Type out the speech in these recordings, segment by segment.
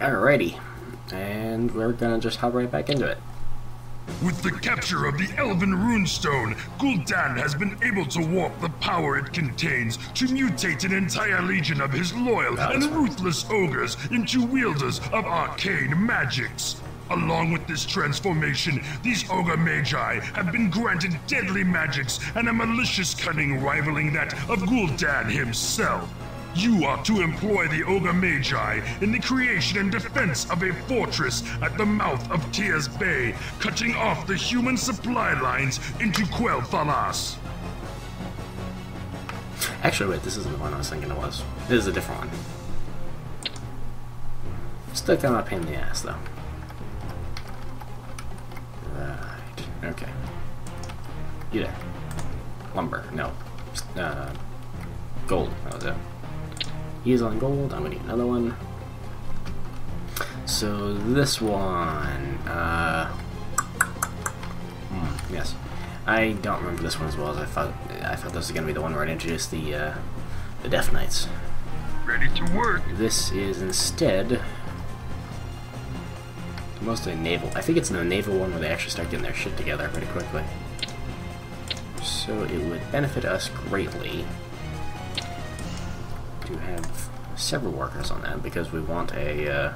Alrighty. And we're gonna just hop right back into it. With the capture of the Elven Runestone, Gul'dan has been able to warp the power it contains to mutate an entire legion of his loyal and ruthless ogres into wielders of arcane magics. Along with this transformation, these ogre magi have been granted deadly magics and a malicious cunning rivaling that of Gul'dan himself. You are to employ the Ogre Magi in the creation and defense of a fortress at the mouth of Tyr's Bay, cutting off the human supply lines into Quel'Thalas. Actually, wait, this isn't the one I was thinking it was. This is a different one. Of a pain in the ass, though. Right. Okay. You there. Lumber. No. Uh, gold. That was it. He's on gold. I'm gonna need another one. So this one, uh, hmm, yes, I don't remember this one as well as I thought. I thought this was gonna be the one where I introduced the uh, the Death Knights. Ready to work. This is instead mostly naval. I think it's in the naval one where they actually start getting their shit together pretty quickly. So it would benefit us greatly to have several workers on that because we want a uh,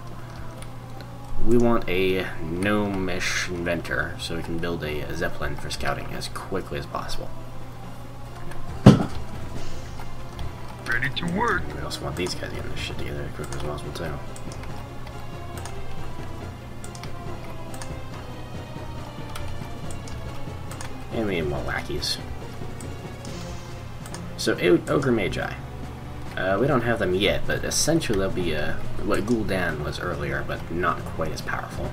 we want a gnomish inventor so we can build a, zeppelin for scouting as quickly as possible. Ready to work. We also want these guys getting this shit together as quickly as possible too. And we need more lackeys. So, Ogre Magi. Uh, we don't have them yet, but essentially they'll be uh, what Gul'dan was earlier, but not quite as powerful.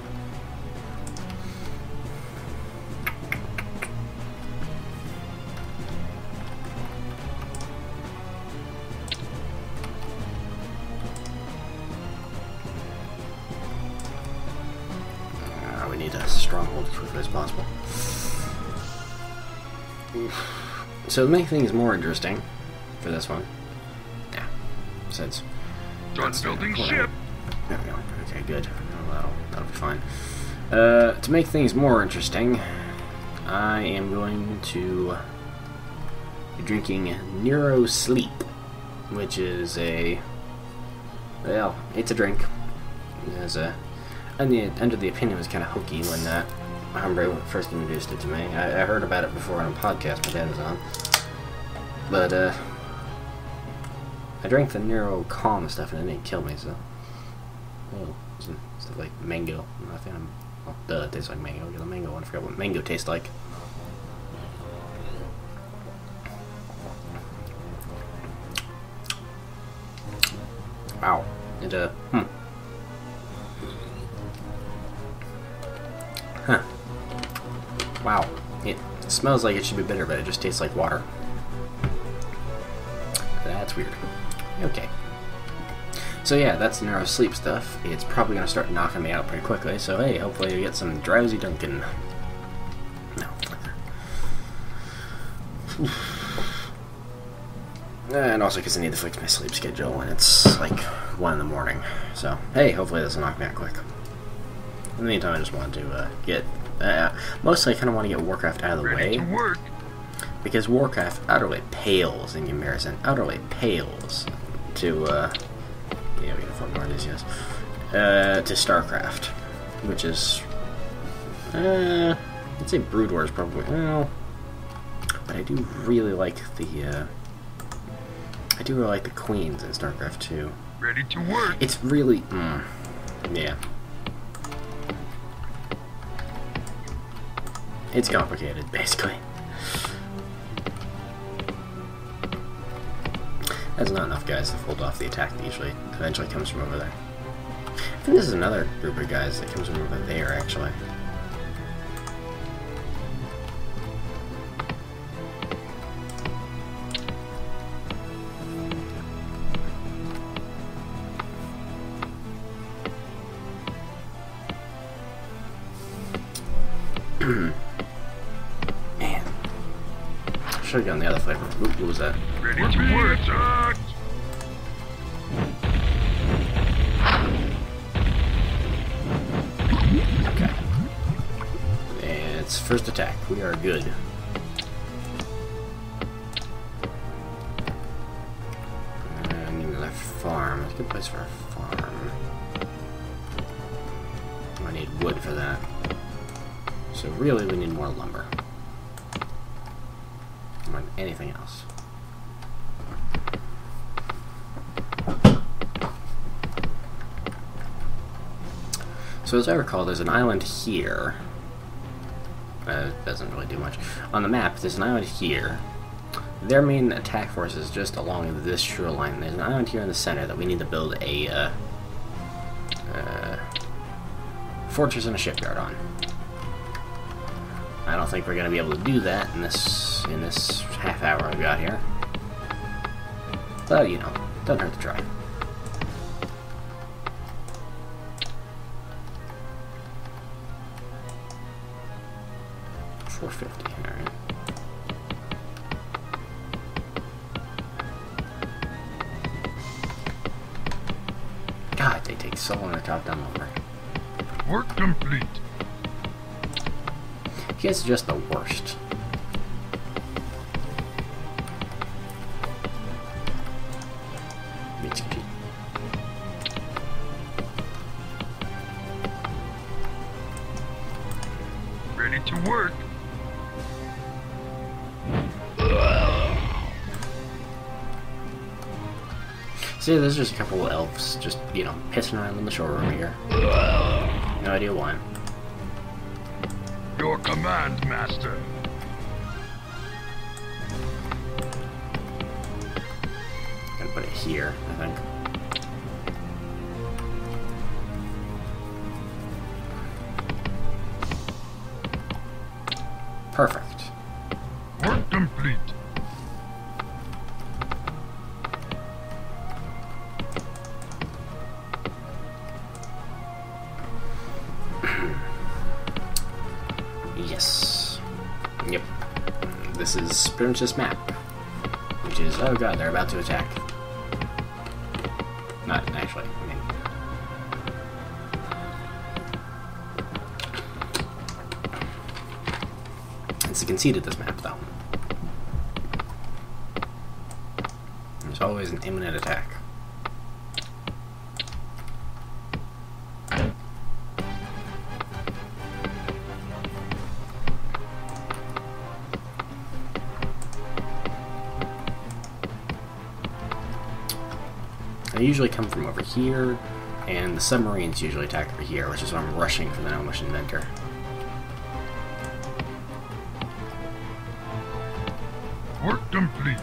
Uh, we need a stronghold as quickly as possible. So to make things more interesting for this one, since Done building ship. there we go. Okay, good. Oh, that'll, that'll be fine. Uh, to make things more interesting, I am going to be drinking Neuro Sleep, which is a well, it's a drink. Has a the, under the opinion was kind of hokey when that Hombre first introduced it to me. I, I heard about it before on a podcast my dad was on, but uh. I drank the Neuro Calm stuff and it didn't kill me, so. Oh, stuff like mango. I think I'm. Well, duh, it tastes like mango. Get the mango one. I forgot what mango tastes like. Wow. It, uh, hmm. Huh. Wow. It smells like it should be bitter, but it just tastes like water. Okay. So yeah, that's the Neuro Sleep stuff. It's probably going to start knocking me out pretty quickly, so hey, hopefully you get some drowsy Duncan. No. And also because I need to fix my sleep schedule and it's like 1 in the morning. So, hey, hopefully this will knock me out quick. In the meantime, I just wanted to uh, get... Uh, mostly I kind of want to get Warcraft out of the Ready way because Warcraft utterly pales in comparison, utterly pales to, uh, yeah, we can afford more of these, yes, uh, to StarCraft, which is, uh, I'd say Brood War is probably, well, but I do really like the, uh, I do really like the Queens in StarCraft 2. Ready to work. It's really, mm, yeah. It's complicated, basically. That's not enough guys to hold off the attack that usually eventually comes from over there. I think this is another group of guys that comes from over there, actually. should have gone the other flavor. Oop, what was that? Ready Let's to! Okay. It's first attack. We are good. Need another farm. It's a good place for a farm. I need wood for that. So really, we need more lumber. As I recall, there's an island here. Uh, doesn't really do much. On the map, there's an island here. Their main attack force is just along this shoreline. There's an island here in the center that we need to build a uh, uh, fortress and a shipyard on. I don't think we're going to be able to do that in this in this half hour I've got here. But you know, doesn't hurt to try. God, they take so long to chop down lumber. Work complete. Guys just the worst. There's just a couple of elves just, you know, pissing around on the shore over here. No idea why. Your command, Master. Gonna put it here, I think. Perfect. Is this map. Which is, oh god, they're about to attack. Not actually, I mean. It's a conceded this map, though. There's always an imminent attack. Usually come from over here, and the submarines usually attack over here, which is why I'm rushing for the Gnomish Inventor. Work complete.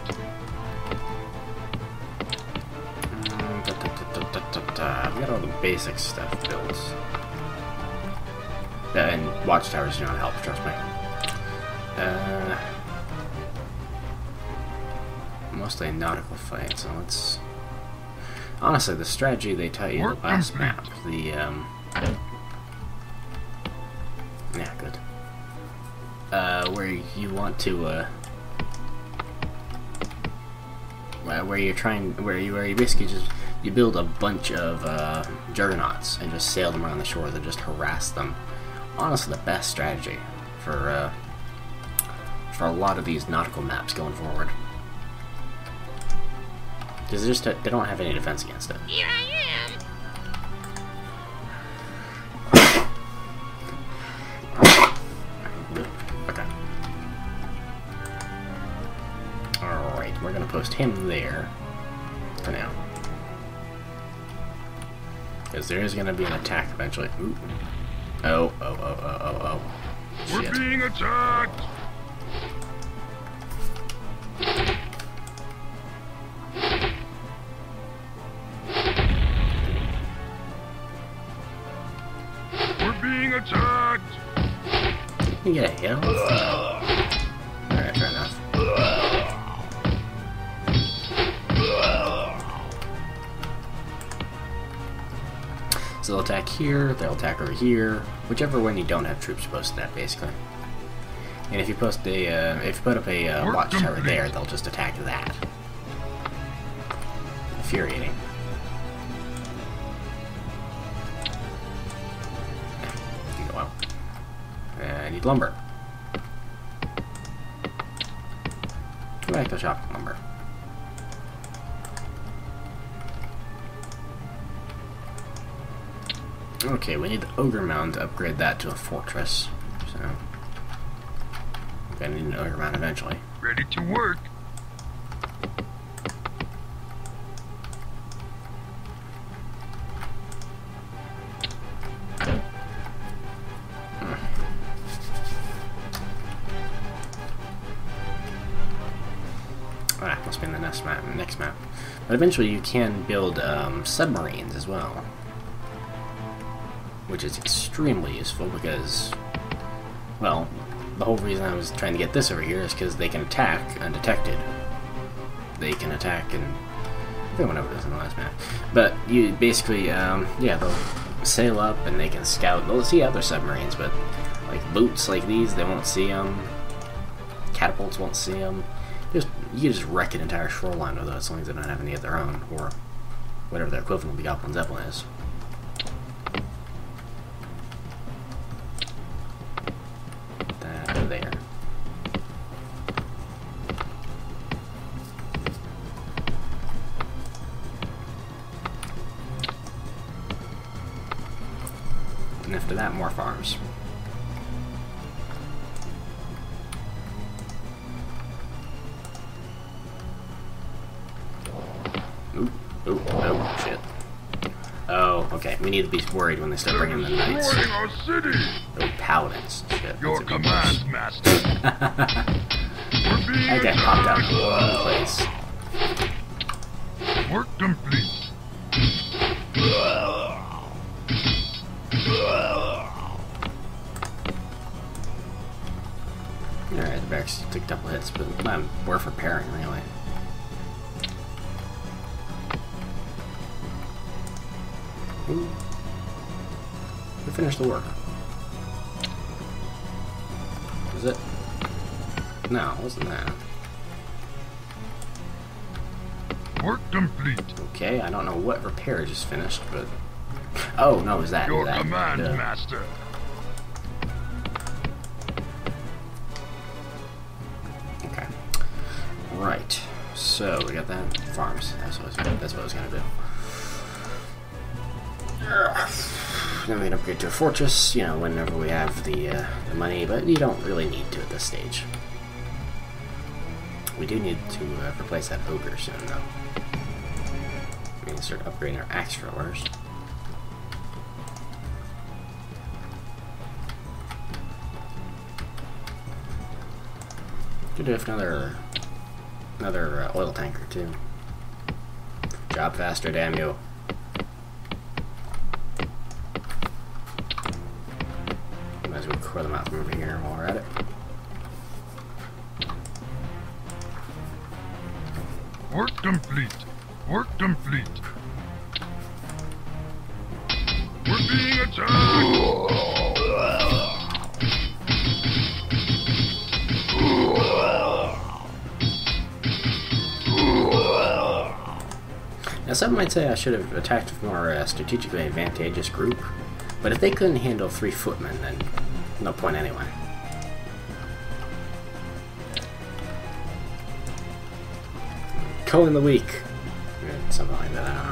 Mm, da, da, da, da. We got all the basic stuff built. Uh, and watchtowers do not help, trust me. Uh, mostly nautical fight, so let's... Honestly, the strategy they taught you Work the last map, the, um... Yeah, good. Uh, where you want to, uh... where where you're trying, where you, where you basically just, you build a bunch of, uh, juggernauts and just sail them around the shore and just harass them. Honestly, the best strategy for, uh, for a lot of these nautical maps going forward. Because they just, they don't have any defense against it. Here I am. Okay. Alright, we're gonna post him there for now. Because there is gonna be an attack eventually. Ooh. Oh, oh, oh, oh, oh, oh. We're being attacked. You get a hit on this thing? Alright, fair enough. So they'll attack here, they'll attack over here, whichever one you don't have troops posted at, basically. And if you post a, uh, if you put up a uh, watchtower there, they'll just attack that. Infuriating. lumber. the shop lumber. Okay, we need the Ogre Mound to upgrade that to a fortress. So, we're gonna need an Ogre Mound eventually. Ready to work! Eventually, you can build um, submarines as well, which is extremely useful because, well, the whole reason I was trying to get this over here is because they can attack undetected. They can attack and I think I over this in the last map. But you basically, um, yeah, they'll sail up and they can scout. They'll see other submarines, but like boats like these, they won't see them. Catapults won't see them. You can just wreck an entire shoreline with those as long as they don't have any of their own or whatever their equivalent of the Goblin Zeppelin is. We need to be worried when they start bringing the knights. City. Oh, paladins. Shit. Your command, master. We're being popped out over the place. Was it? No, it wasn't that. Work complete. Okay, I don't know what repair just finished, but... Oh, no, it was that. Your that. command, Duh. master. Okay. Right. So we got that farms. That's what I was, that's what I was gonna do. Then we can upgrade to a fortress. You know, whenever we have the uh, the money, but you don't really need to at this stage. We do need to uh, replace that ogre soon, though. We need to start upgrading our axe throwers. Could do another another uh, oil tanker too. Job faster, damn you. Might say I should have attacked a more uh, strategically advantageous group, but if they couldn't handle three footmen, then no point anyway. Culling the Weak. Something like that,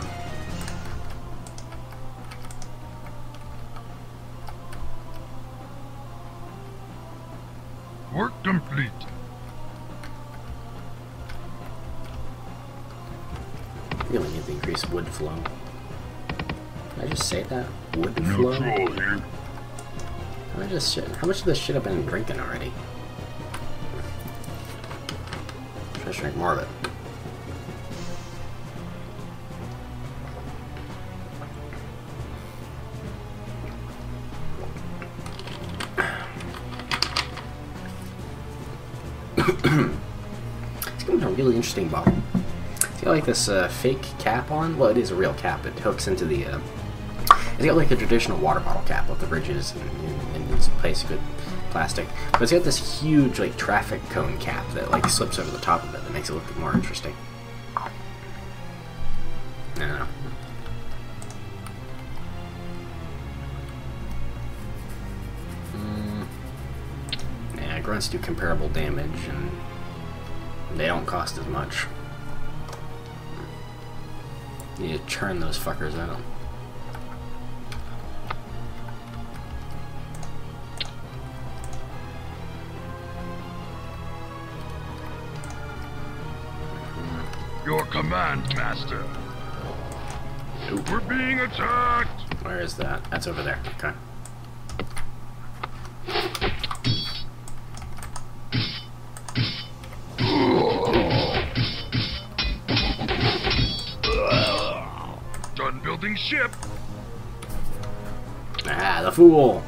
this shit I've been drinking already? To drink more of it. it's gonna be a really interesting bottle. It's got like this uh, fake cap on. Well, it is a real cap. It hooks into the uh, it's got like a traditional water bottle cap with the ridges and, and, and it's good plastic, but it's got this huge like traffic cone cap that like slips over the top of it that makes it look more interesting. I don't know. Mm, yeah, grunts do comparable damage, and They don't cost as much. You need to churn those fuckers out. Being attacked. Where is that? That's over there. Okay. Done building ship. Ah, the fool!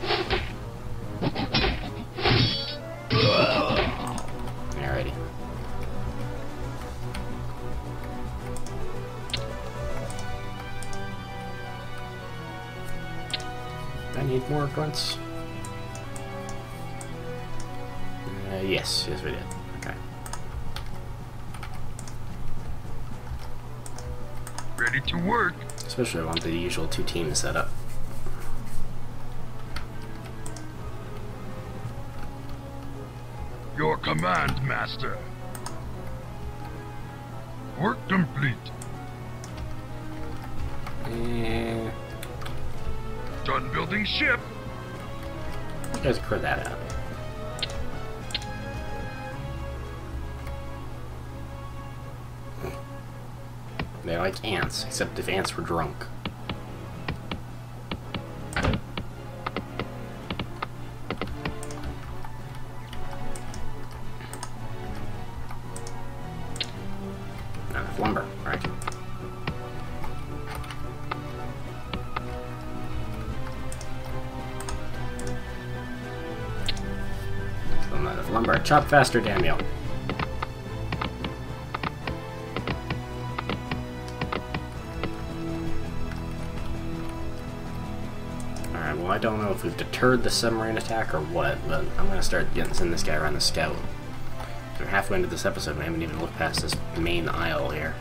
Need. Uh, yes, yes we did. Okay. Ready to work. Especially I want the usual two teams set up. Your command, Master. Work complete. Eh, Done building ship. Guys clear that out. They're like ants, except if ants were drunk. Chop faster, Daniel. Alright, well I don't know if we've deterred the submarine attack or what, but I'm gonna start getting send this guy around the scout. We're halfway into this episode and I haven't even looked past this main aisle here.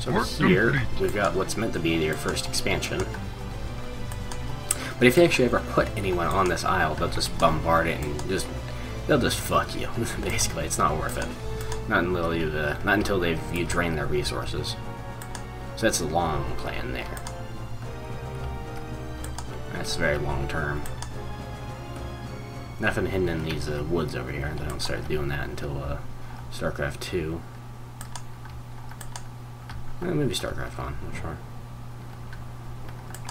So here, we've got what's meant to be your first expansion. But if you actually ever put anyone on this aisle, they'll just bombard it and just they'll just fuck you. Basically, it's not worth it. Not until you uh, not until they've you drain their resources. So that's a long plan there. That's very long term. Nothing hidden in these uh, woods over here. And they don't start doing that until uh, StarCraft 2. Eh, maybe StarCraft 1, I'm not sure.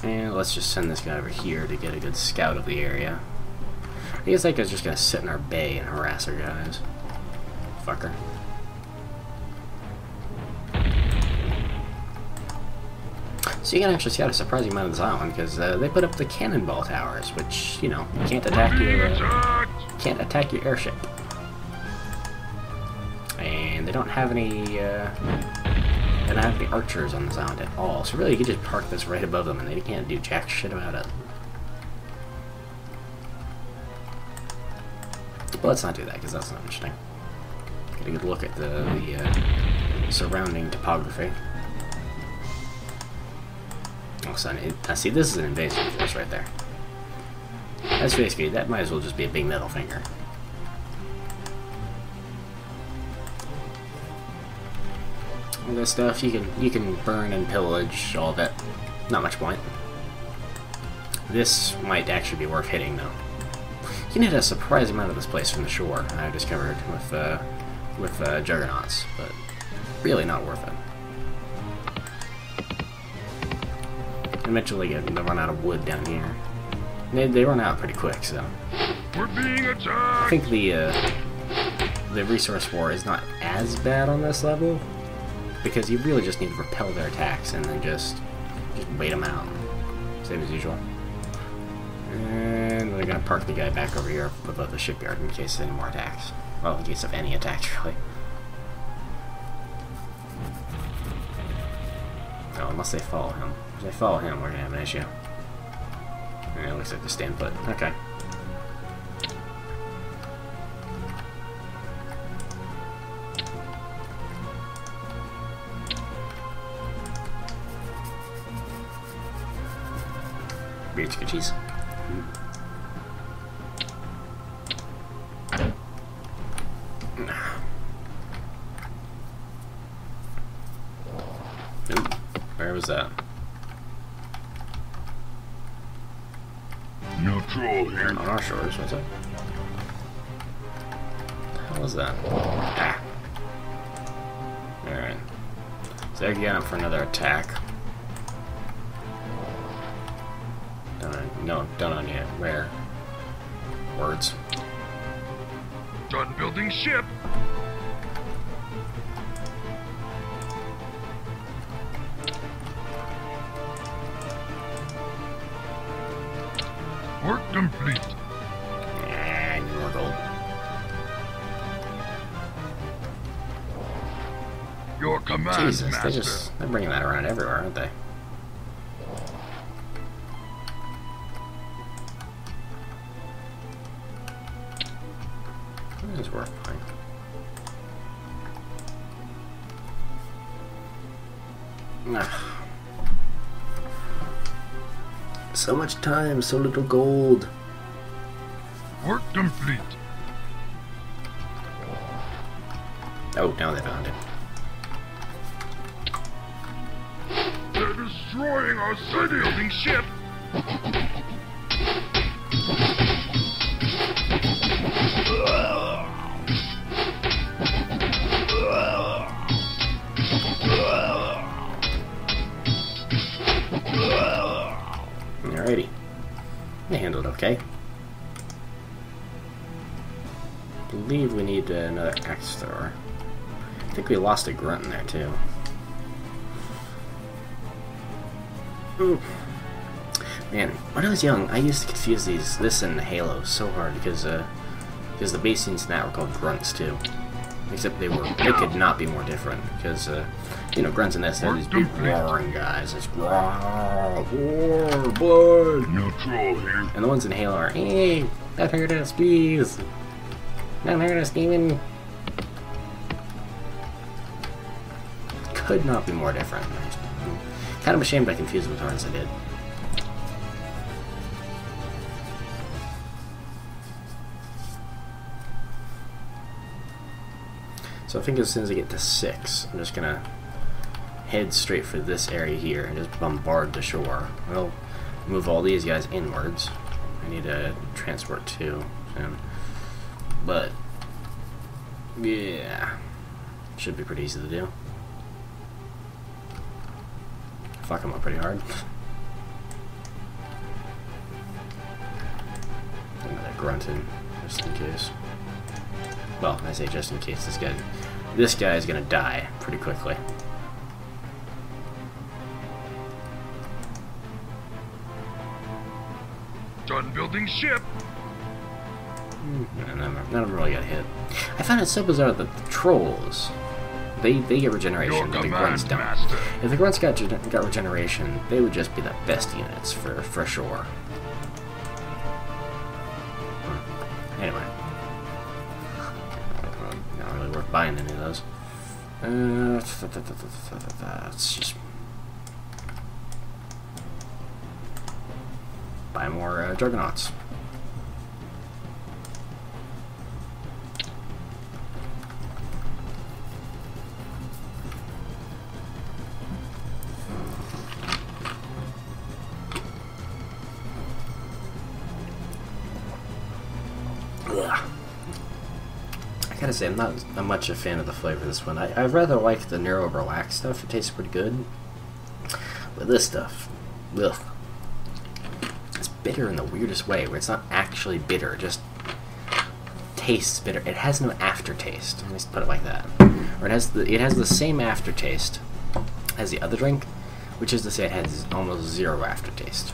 And let's just send this guy over here to get a good scout of the area. I guess that guy's just gonna sit in our bay and harass our guys. Fucker. So you can actually scout a surprising amount of this island because uh, they put up the cannonball towers, which you know can't attack your uh, can't attack your airship. And they don't have any uh, they don't have any archers on this island at all. So really, you can just park this right above them, and they can't do jack shit about it. But let's not do that because that's not interesting. Get a good look at the the uh, surrounding topography. Oh, son, now see, this is an invasive force right there. That's basically, that might as well just be a big middle finger. This stuff you can you can burn and pillage all of it. Not much point. This might actually be worth hitting though. You can hit a surprising amount of this place from the shore. I discovered with uh, with uh, juggernauts, but really not worth it. Eventually, get they run out of wood down here. They, they run out pretty quick, so We're being attacked! I think the uh, the resource war is not as bad on this level because you really just need to repel their attacks and then just just wait them out, same as usual. And we're gonna park the guy back over here above the shipyard in case of any more attacks. Well, in case of any attacks, really. Oh, unless they follow him. If they follow him, we're gonna have an issue. Yeah, it looks like the stand put. Okay. activities. Where was that? No troll here. On our shores, was it? How was that? Ah. Alright. So again, I'm for another attack. On, no, don't on yet. Where? Words. Done building ship. Work complete. Ah. Your command, Jesus, master. they just they're bringing that around everywhere, aren't they? So much time, so little gold. Lost a grunt in there too. Ooh. Man, when I was young, I used to confuse these this and the Halo so hard because uh, because the base scenes in that were called grunts too. Except they were they could not be more different because uh, you know grunts in this they're these big roaring guys, it's roar, war, blood. Here. And the ones in Halo are, hey, not hurt us, please. Not hurt us, demon. Could not be more different. Kind of ashamed I confused them as hard as I did. So I think as soon as I get to six, I'm just gonna head straight for this area here and just bombard the shore. We'll move all these guys inwards. I need to transport two soon. But yeah. Should be pretty easy to do. Fuck him up pretty hard. Another grunting, just in case. Well, I say just in case this guy this guy is gonna die pretty quickly. Done building ship. None of them, none really got hit. I found it so bizarre that the trolls, they they get regeneration, but the grunts don't. master. If the grunts got, got regeneration, they would just be the best units for for sure. Hmm. Anyway, not really worth buying any of those. Uh, let's just buy more uh, juggernauts. Gotta say, I'm not I'm much a fan of the flavor of this one. I, I rather like the Neuro Relax stuff. It tastes pretty good. But this stuff, ugh. It's bitter in the weirdest way, where it's not actually bitter, it just tastes bitter. It has no aftertaste. Let me put it like that. Or it has the it has the same aftertaste as the other drink, which is to say it has almost zero aftertaste.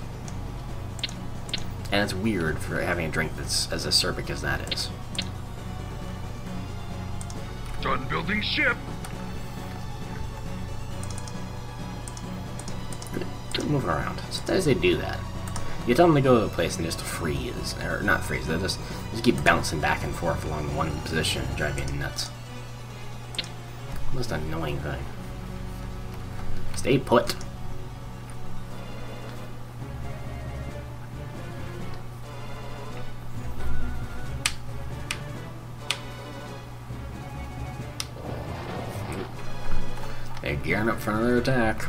And it's weird for having a drink that's as acerbic as that is. Done building ship. Moving around. Sometimes they do that. You tell them to go to a place and just freeze, or not freeze. They just just keep bouncing back and forth along one position, driving you nuts. Most annoying thing. Stay put. gearing up for another attack.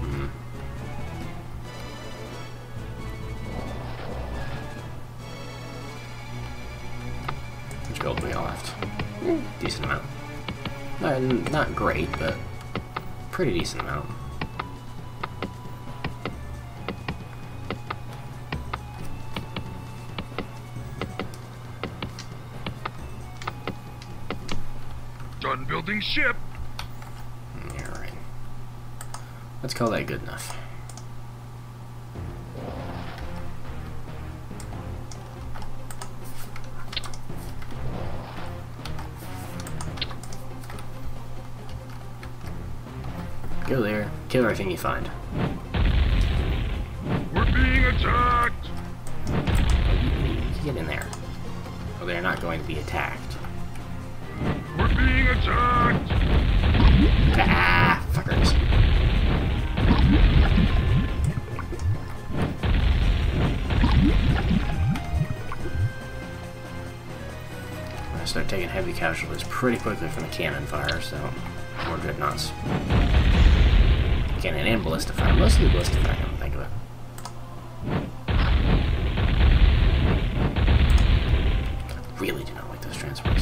Hmm. Gold we left? Hmm. Decent amount. Not, not great, but pretty decent amount. Building ship. Alright. Let's call that good enough. Go there, kill everything you find. We're being attacked. Get in there. They're not going to be attacked. Casualties pretty quickly from the cannon fire, so more dreadnoughts. Cannon and ballista fire. Mostly ballista fire, to think of it. Really do not like those transports.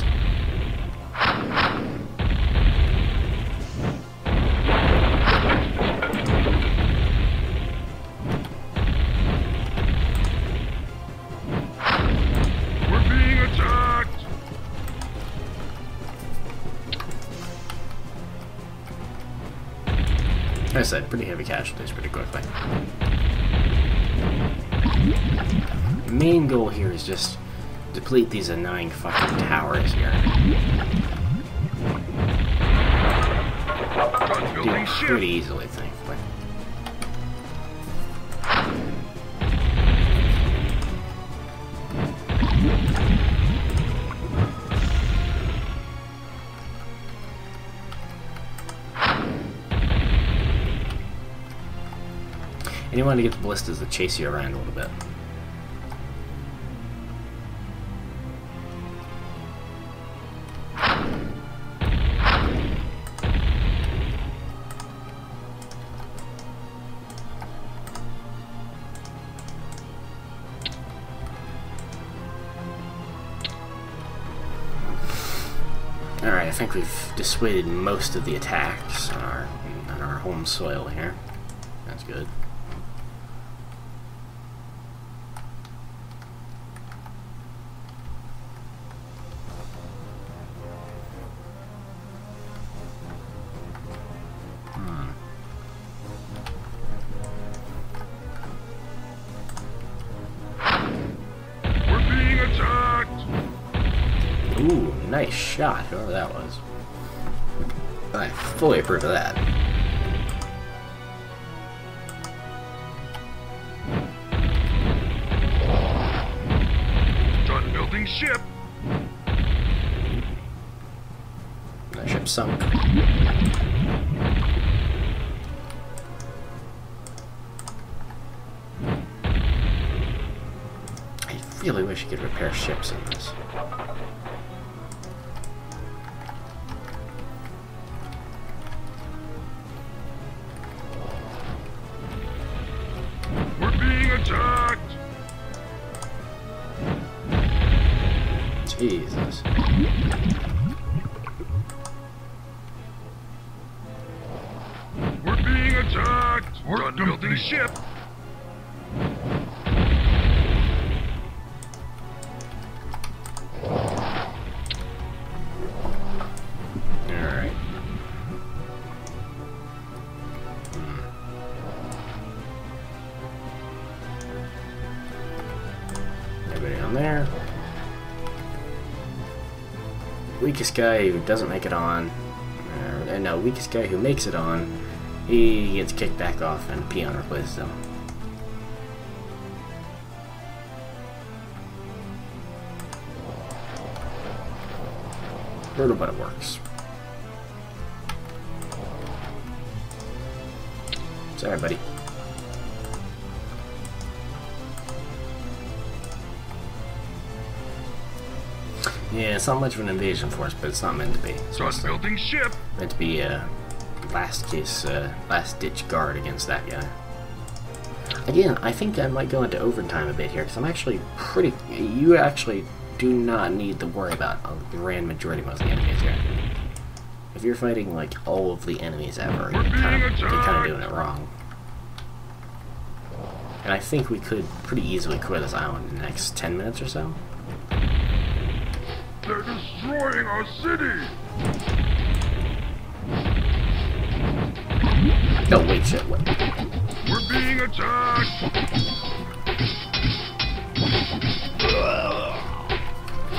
I said, pretty heavy casualties pretty quickly. The main goal here is just deplete these annoying fucking towers here. Do pretty easily, thankfully. Want to get the ballistas to chase you around a little bit. Alright, I think we've dissuaded most of the attacks on our, on our home soil here. That's good. Whoever that was. I fully approve of that. Done building ship. That ship sunk. I really wish you could repair ships in this. Guy who doesn't make it on. Uh, no, weakest guy who makes it on. He gets kicked back off and peon replaces him. Brutal, but it works. Sorry, buddy. Yeah, it's not much of an invasion force, but it's not meant to be. It's Done supposed to- building ship. meant to be a last case, uh, last ditch guard against that guy. Again, I think I might go into overtime a bit here because I'm actually pretty. You actually do not need to worry about a grand majority of most of the enemies here. If you're fighting like all of the enemies ever, you're kind of, you're kind of doing it wrong. And I think we could pretty easily clear this island in the next 10 minutes or so. They're destroying our city! No, wait, shit, wait. We're being attacked!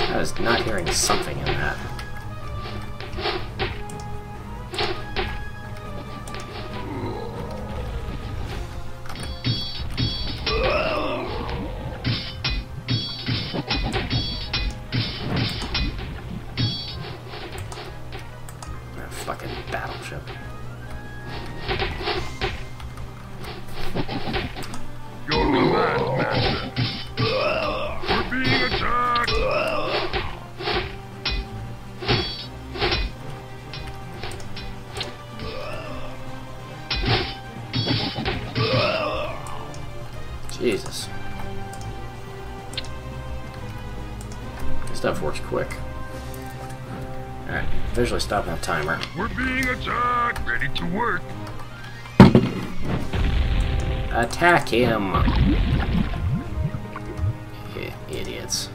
I was not hearing something in that. That Attack him! I- idiots.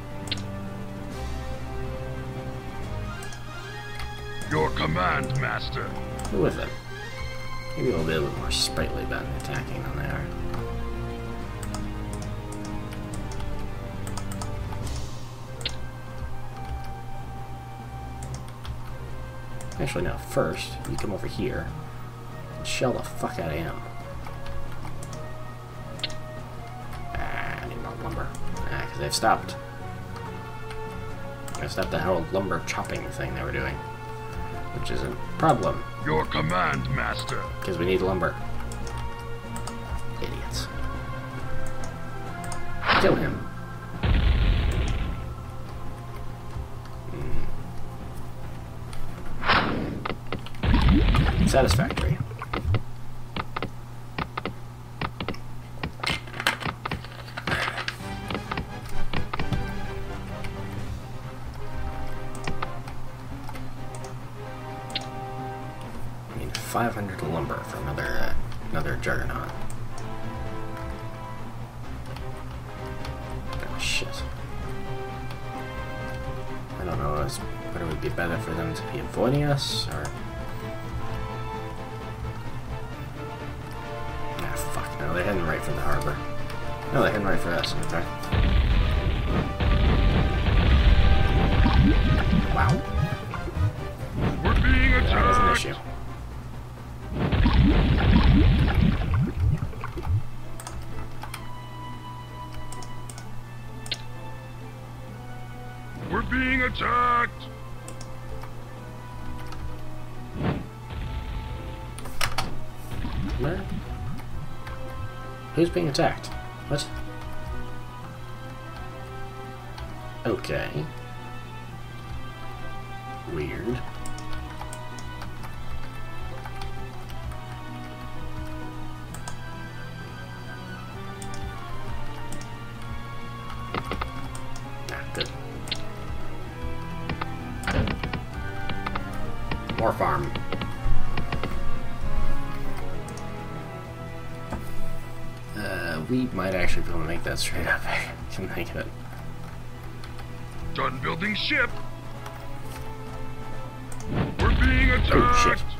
Your command, Master! Who is it? Maybe we'll be a little more sprightly about attacking than they are. Actually, no. First, you come over here and shell the fuck out of him. They've stopped. I stopped the whole lumber chopping thing they were doing. Which is a problem, Your command, Master! because we need lumber. Idiots. Kill him. Hmm. Satisfactory. 500 lumber for another uh, another juggernaut. Oh shit. I don't know. Whether it would be better for them to be avoiding us or? Ah, fuck no. They're heading right for the harbor. No, they're heading right for us. Okay. Wow. We're being That is an attacked! issue. Who's being attacked? What? Okay. Actually be able to make that straight up. I can make it. Done building ship! We're being attacked! Oh, shit.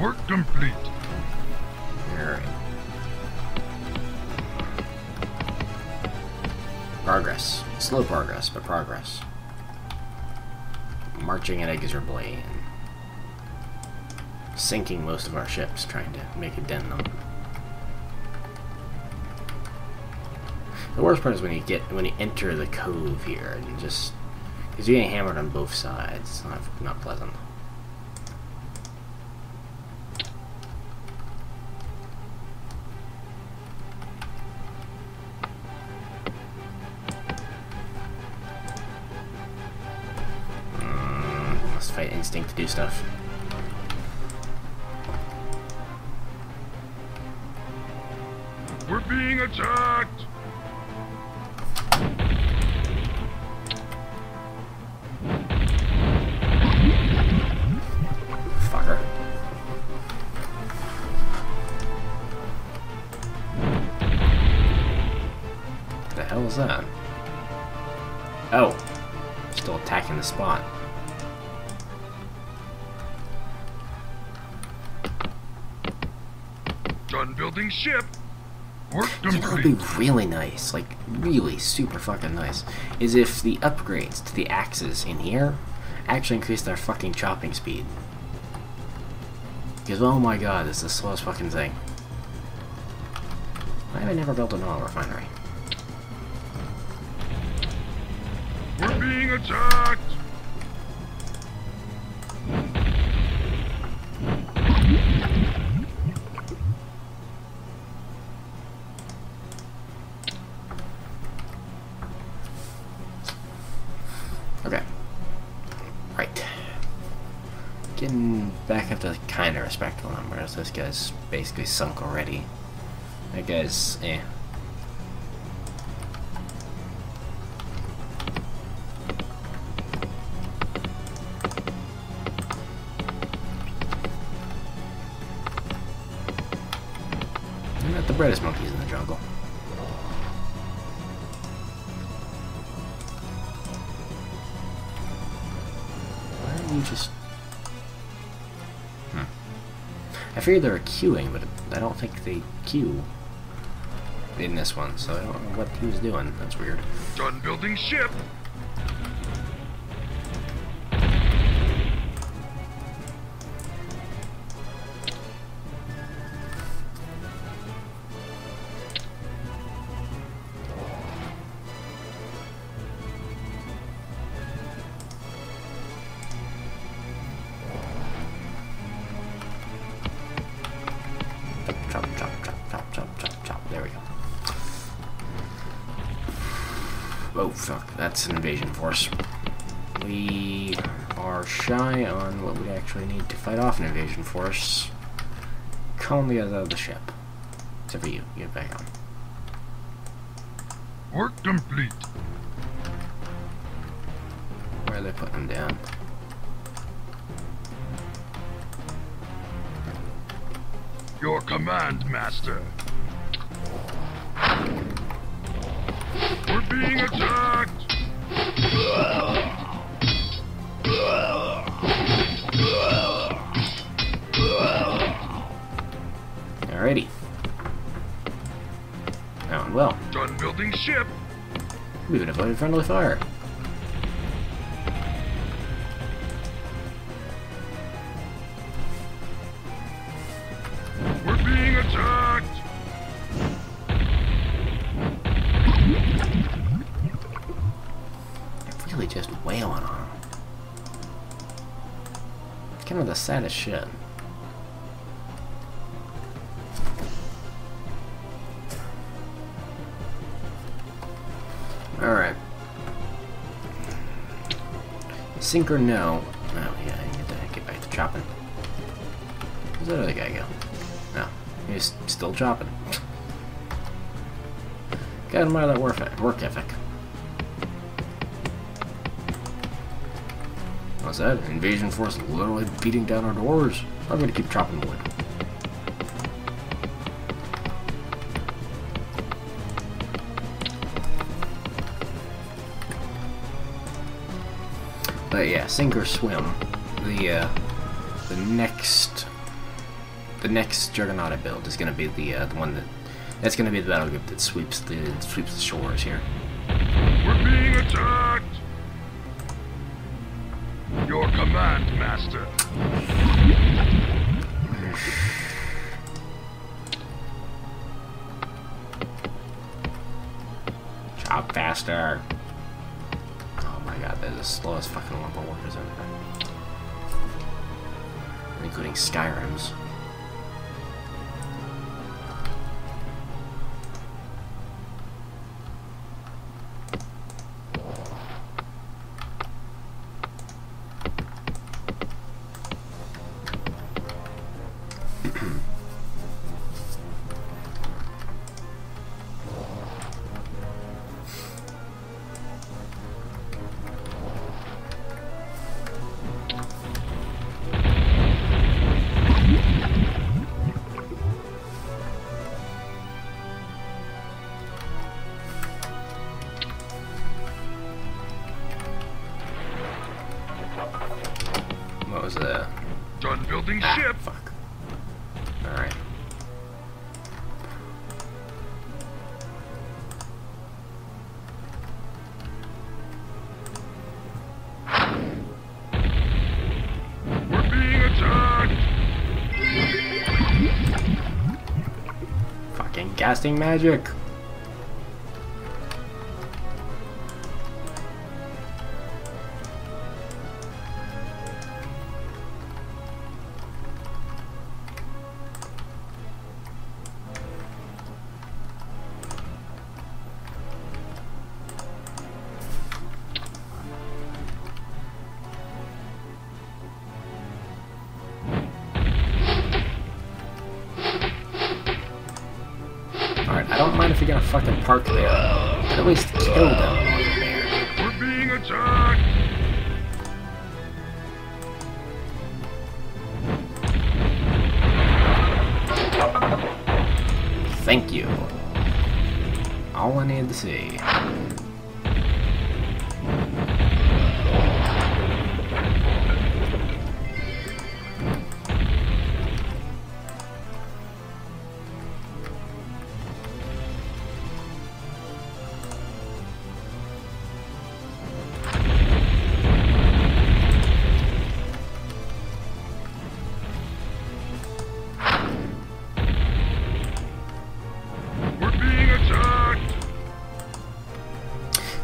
Work complete. Progress. Slow progress, but progress. Marching at inexorably and sinking most of our ships, trying to make a dent in them. The worst part is when you get when you enter the cove here and just Because you get hammered on both sides. It's not, not pleasant. Do stuff. We're being attacked! Ship. You know, it'd be really nice, like really super fucking nice, is if the upgrades to the axes in here actually increase their fucking chopping speed. Because oh my god, it's the slowest fucking thing. Why have I never built an oil refinery? We're being attacked! Getting back up to kind of respectable numbers. This guy's basically sunk already. That guy's, eh. They're queuing, but I don't think they queue in this one, so I don't know what he was doing. That's weird. Done building ship. Actually need to fight off an invasion force. Calm the out of the ship. Except for you. Get back on. Work complete. Where are they putting them down? Your command, Master. We're being attacked! Ship. We would avoided friendly fire. We're being attacked! Really just wailing on them. Kind of the saddest shit. Sink or no? Oh, yeah, I need to get back to chopping. Where's that other guy go? No, he's still chopping. Gotta admire that work ethic. What's that? Invasion force literally beating down our doors. I'm gonna keep chopping wood. Sink or swim. The uh, the next the next Juggernaut build is gonna be the uh, the one that that's gonna be the battle group that sweeps the sweeps the shores here. Including Skyrim's. Building Ah, ship. fuck. Alright. We're being attacked. Fucking casting magic!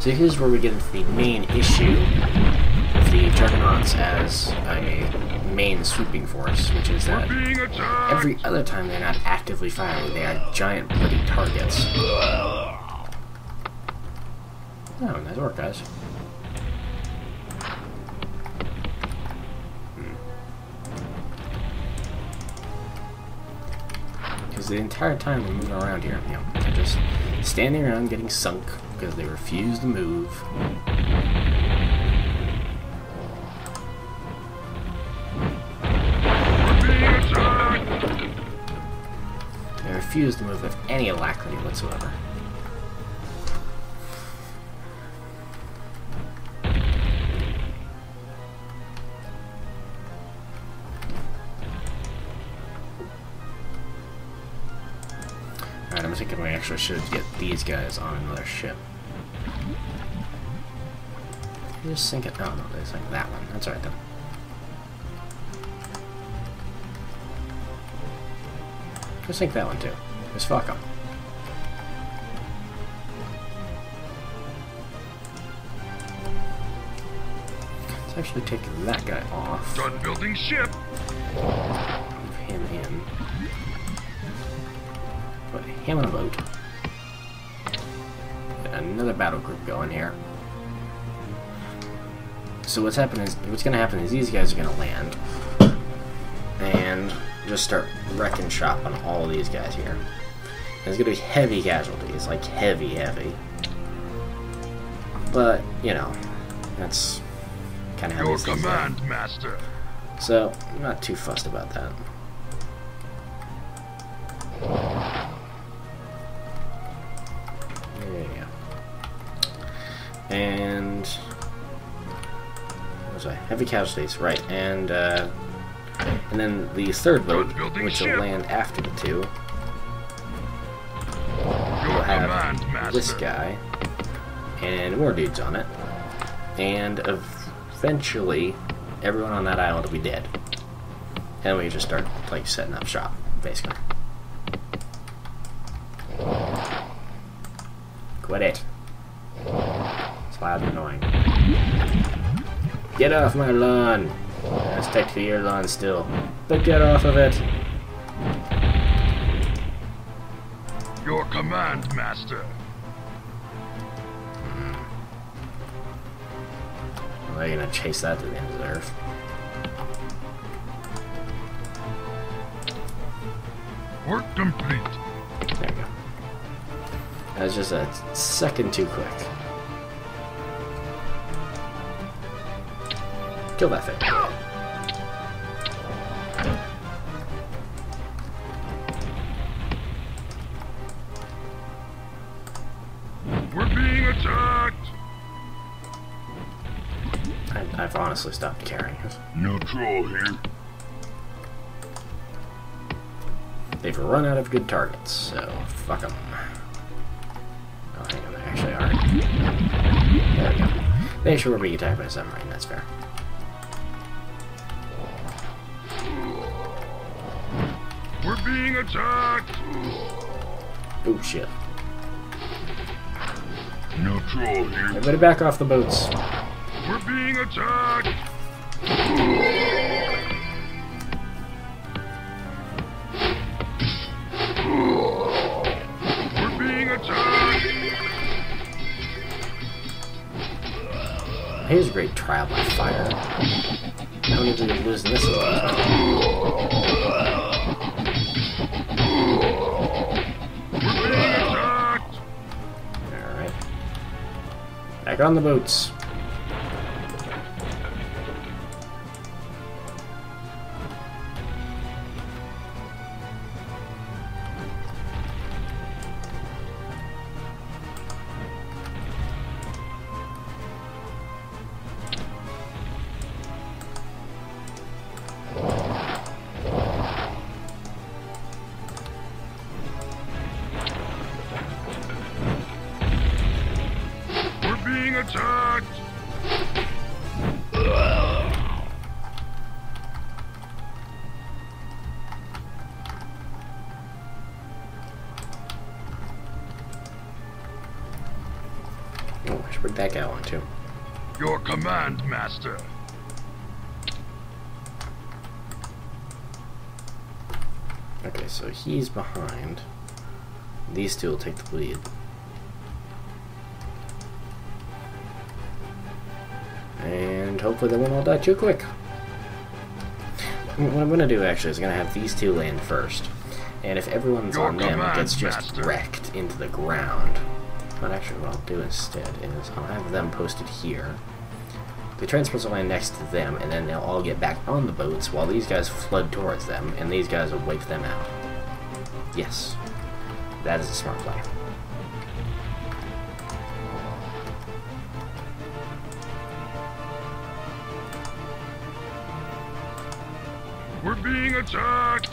So here's where we get into the main issue of the Juggernauts as a main sweeping force, which is that every other time they're not actively firing, they are giant bloody targets. Oh, nice work, guys. Hmm. Because the entire time we're moving around here, you know, just standing around getting sunk because they refuse to move. They refuse to move with any alacrity whatsoever. I'm thinking we actually should get these guys on another ship. They Just sink it. Oh no, they sink that one. That's alright then. Just sink that one too. Just fuck them. Let's actually take that guy off. Done building ship. Move him in. Put him on a boat. Another battle group going here. So what's happening is what's gonna happen is these guys are gonna land and just start wrecking shop on all these guys here. And there's gonna be heavy casualties, like heavy, heavy. But you know, that's kind of how Your these things go. command, master. So, I'm not too fussed about that. Heavy casualties, right? And uh, and then the third boat, building which will land after the two, will have command, this guy and more dudes on it, and eventually everyone on that island will be dead. And we just start like setting up shop, basically. Quit it. It's loud and annoying. Get off my lawn! That's technically your lawn still. But get off of it! Your command, Master. Are you gonna chase that to the end of the earth? Work complete. There you go. That was just a second too quick. Kill that thing. We're being attacked. I, I've honestly stopped caring. No troll here. They've run out of good targets, so fuck them. Oh, hang on, they actually are. There we go. They sure were being attacked by a submarine, that's fair. Being attacked. Oh shit. Troll here. Everybody back off the boats. We're being attacked. We're being attacked. Here's a great trial by fire. How many did we lose in this one? Back on the boats. Being attacked. Oh, I should bring that guy on too. Your command, Master. Okay, so he's behind. These two will take the lead. Hopefully they won't all die too quick. What I'm gonna do actually is I'm gonna have these two land first. And if everyone's Your on them, it gets just Master. wrecked into the ground. But actually what I'll do instead is I'll have them posted here. The transports will land next to them, and then they'll all get back on the boats while these guys flood towards them, and these guys will wipe them out. Yes. That is a smart play. Being attacked.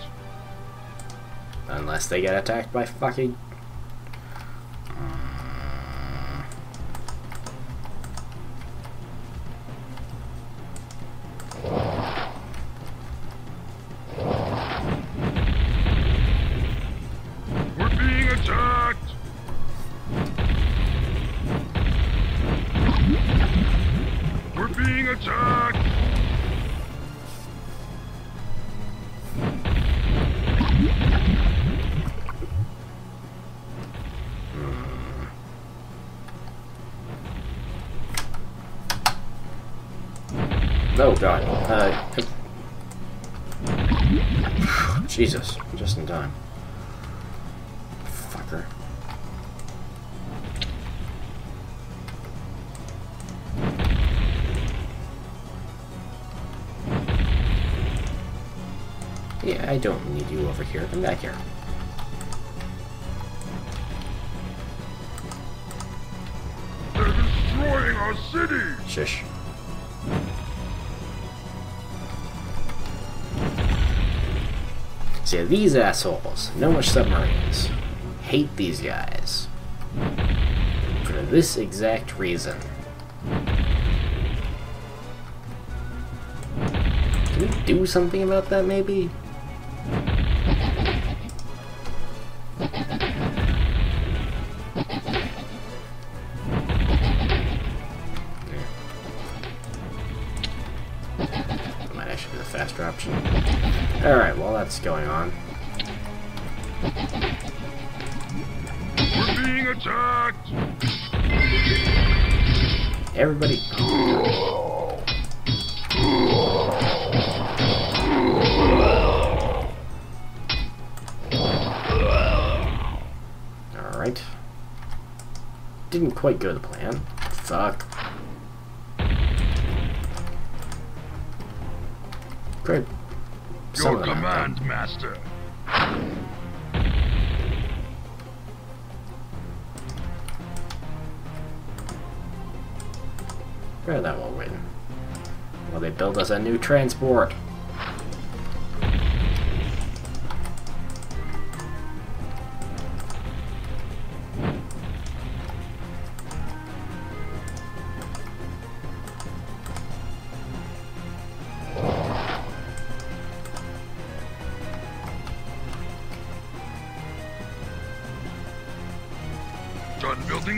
Unless they get attacked by fucking... Oh god. Uh, Jesus. Just in time. Fucker. Yeah, I don't need you over here. Come back here. They're destroying our city. Shush. See these assholes. No more submarines. Hate these guys. For this exact reason. Can we do something about that, maybe? going on. Quite go to plan. Fuck. Great. Your them command, Master. Grab that while waiting. While they build us a new transport.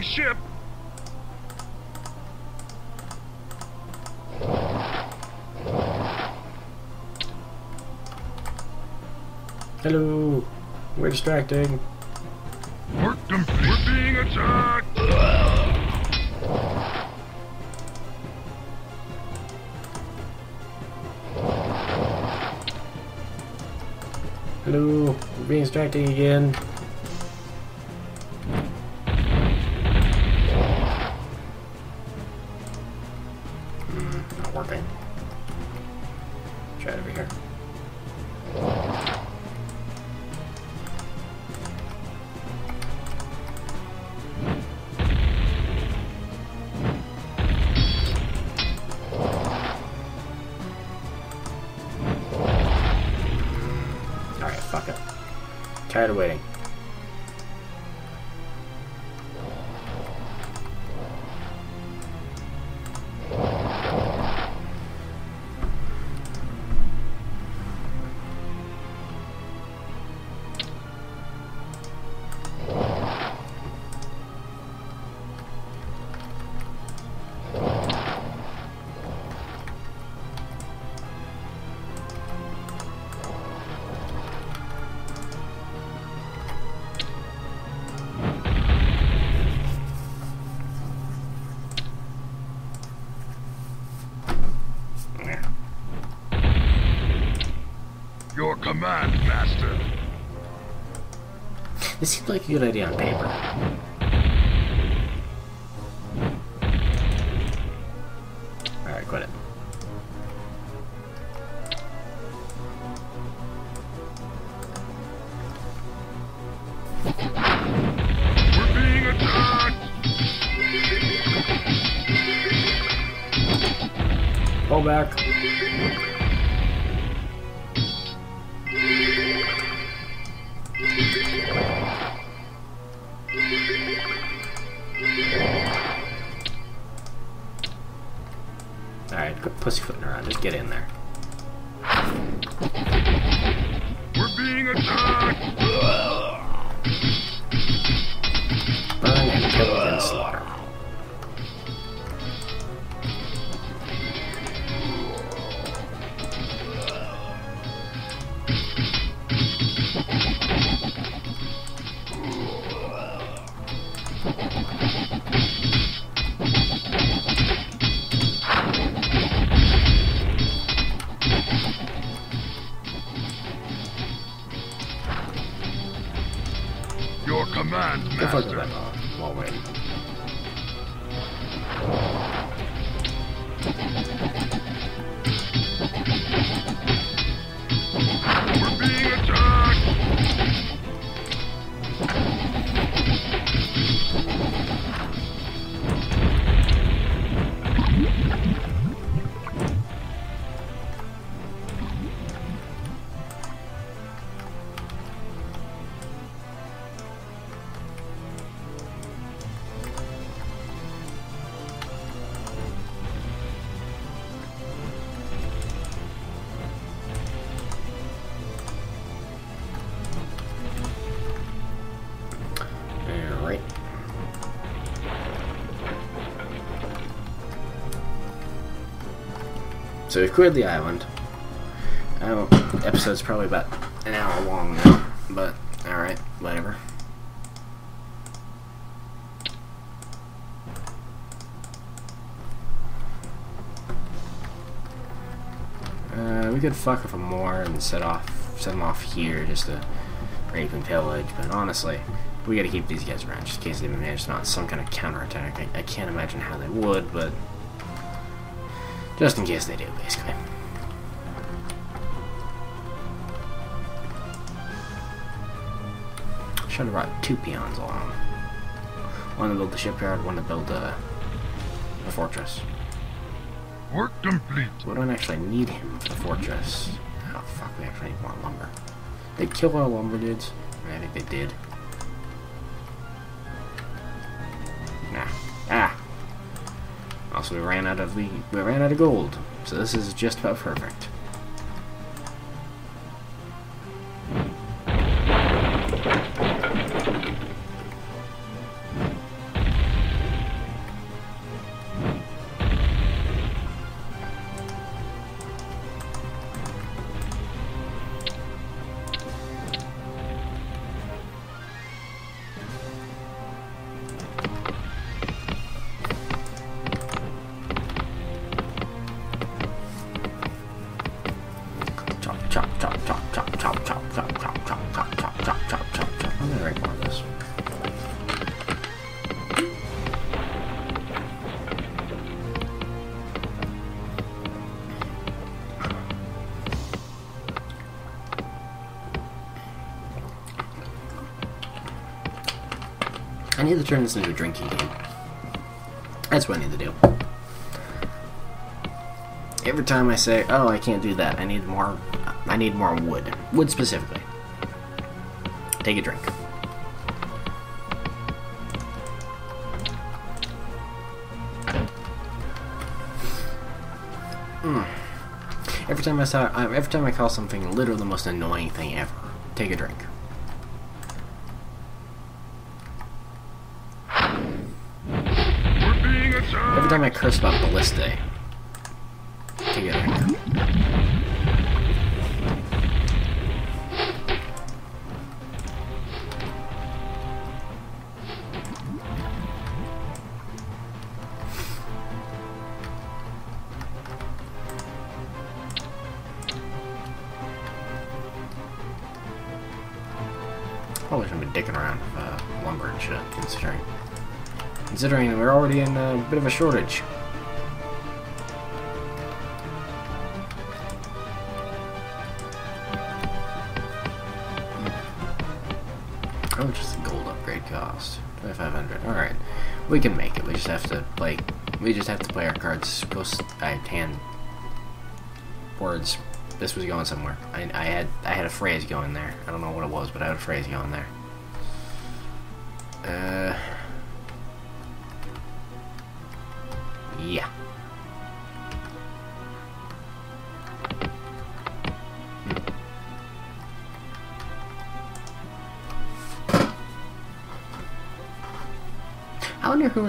Ship. Hello. We're distracting. Complete. We're being attacked! Hello. We're being distracting again. Like a good idea on paper. Alright, quit it. Pull back. So we've cleared the island. Oh, the episode's probably about an hour long now, but alright, whatever. Uh, we could fuck with them more and set off, set them off here just to rape and pillage, but honestly, we gotta keep these guys around just in case they manage to mount some kind of counterattack. I, I can't imagine how they would, but just in case they do, basically. Should have brought two peons along. One to build the shipyard, one to build a, a fortress. Work complete. We don't actually need him for the fortress. Oh fuck, we actually need more lumber. They kill our lumber dudes? I think they did. Also, we ran out of the we ran out of gold, so this is just about perfect. Need to turn this into a drinking game. That's what I need to do. Every time I say, "Oh, I can't do that. I need more. I need more wood. Wood specifically." Take a drink. Mm. Every time I saw, uh, every time I call something literally the most annoying thing ever, take a drink. Curse about Ballista, considering we're already in a bit of a shortage. How much does the gold upgrade cost? 2500 Alright. We can make it. We just have to play we just have to play our cards close I hand words. This was going somewhere. I, I had I had a phrase going there. I don't know what it was, but I had a phrase going there. Uh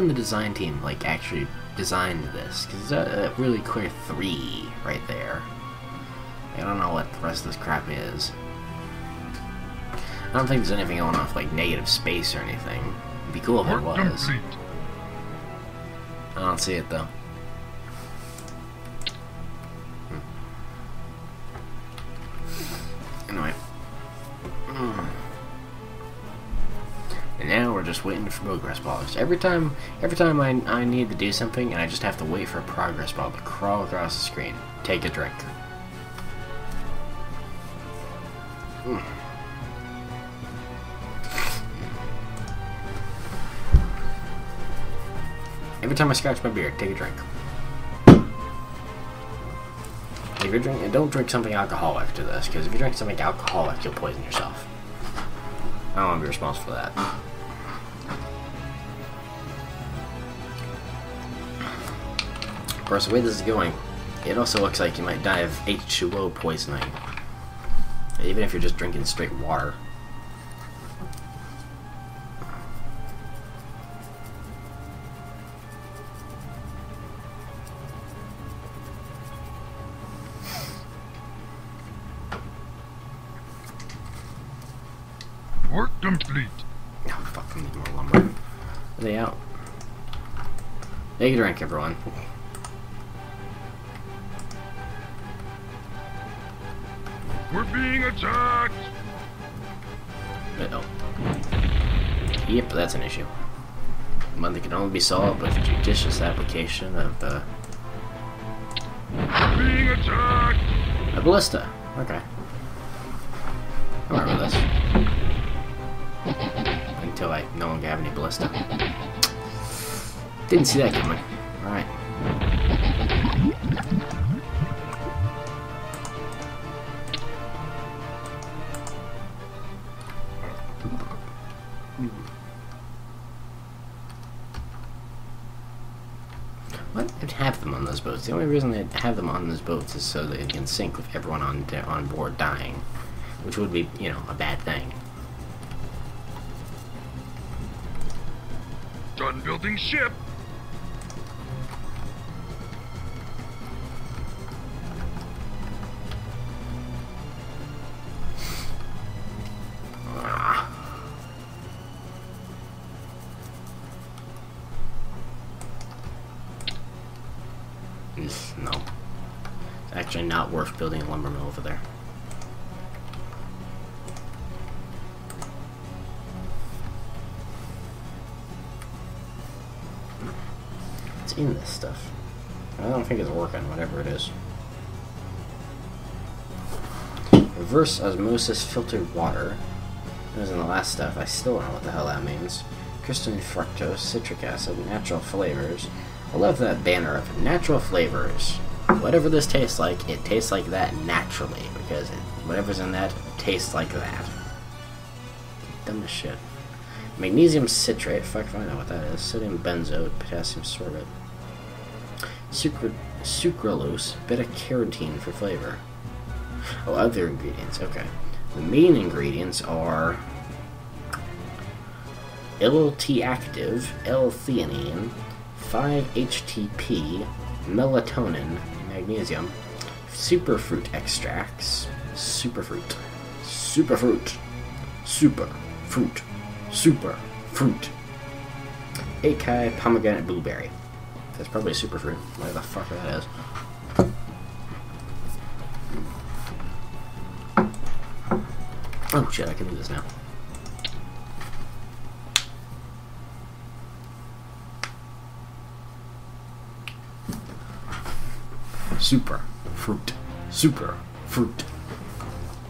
the design team like actually designed this because it's a, a really clear three right there. I don't know what the rest of this crap is. I don't think there's anything going off like negative space or anything. It'd be cool if it was. I don't see it though. Just waiting for progress bars. Every time every time I, I need to do something and I just have to wait for a progress bar to crawl across the screen. Take a drink. Hmm. Every time I scratch my beard, take a drink. If you're drinking, don't drink something alcoholic to this, because if you drink something alcoholic, you'll poison yourself. I don't want to be responsible for that. Of course, the way this is going, it also looks like you might die of H2O poisoning. Even if you're just drinking straight water. Work complete. Oh, fuck, I need more lumber. Are they out? Take a drink, everyone. Being attacked. Uh-oh. Yep, that's an issue. One that can only be solved with judicious application of the We're being attacked. a ballista. Okay. I'll remember this. Until I no longer have any ballista. Didn't see that coming. The only reason they have them on those boats is so they can sink with everyone on on board dying, which would be, you know, a bad thing. Done building ship. Reverse osmosis filtered water. It was in the last stuff. I still don't know what the hell that means. Crystalline fructose, citric acid, natural flavors. I love that banner of natural flavors. Whatever this tastes like, it tastes like that naturally because it, whatever's in that tastes like that. Dumb as shit. Magnesium citrate. Fuck I know what that is. Sodium benzoate, potassium sorbate. Sucra- sucralose, beta carotene for flavor. Oh, other ingredients. Okay. The main ingredients are LT active, L-theanine, 5-HTP, melatonin, magnesium, superfruit extracts, superfruit, superfruit, super fruit, super fruit, acai pomegranate blueberry. That's probably superfruit. Whatever the fuck that is. Oh shit, I can do this now. Super fruit. Super fruit.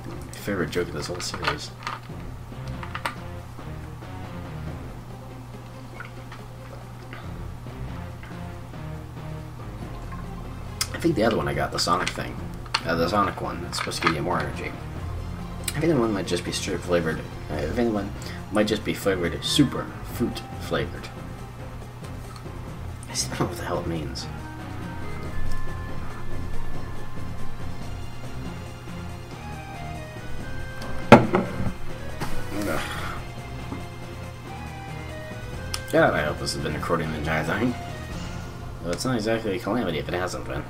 My favorite joke in this whole series. I think the other one I got, the Sonic thing. Uh, the Sonic one, that's supposed to give you more energy. The one might just be straight flavored. Uh, the one might just be flavored super fruit flavored. I still don't know what the hell it means. God, I hope this has been recording the entire thing. Well, it's not exactly a calamity if it hasn't been.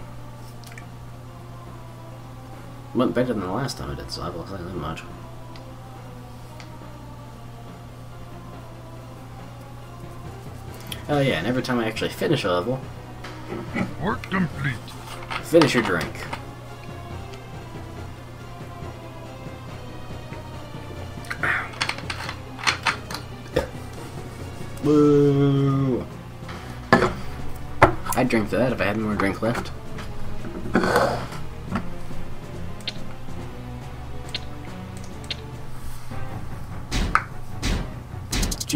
Went better than the last time I did, so I will say that much. Oh yeah, and every time I actually finish a level, Work complete. finish your drink. Woo! I'd drink that if I had more drink left.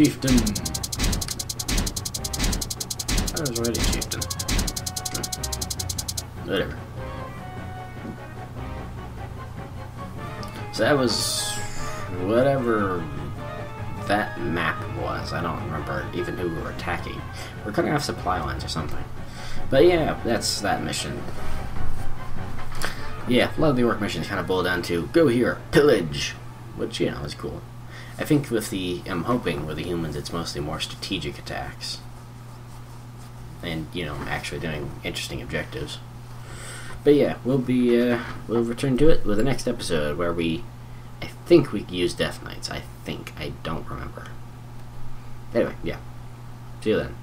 Chieftain. I was already chieftain. Whatever. So that was whatever that map was. I don't remember even who we were attacking. We're cutting off supply lines or something. But yeah, that's that mission. Yeah, a lot of the orc missions kind of boil down to go here, pillage, which you know is cool. I think with the, I'm hoping with the humans, it's mostly more strategic attacks, and you know actually doing interesting objectives. But yeah, we'll be uh, we'll return to it with the next episode where we, I think we use Death Knights. I think. I don't remember. Anyway, yeah. See you then.